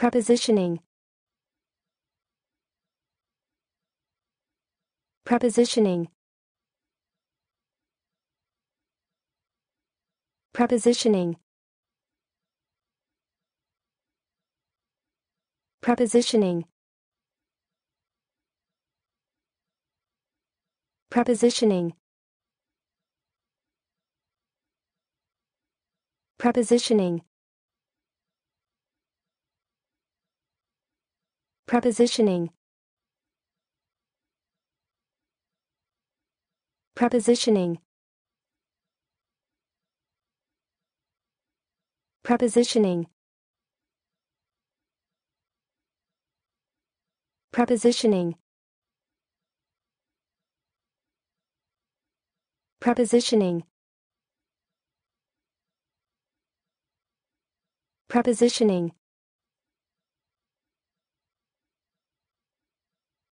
prepositioning. Prepositioning. Prepositioning. Prepositioning. Prepositioning. Prepositioning prepositioning. Prepositioning. Prepositioning. Prepositioning. Prepositioning. Prepositioning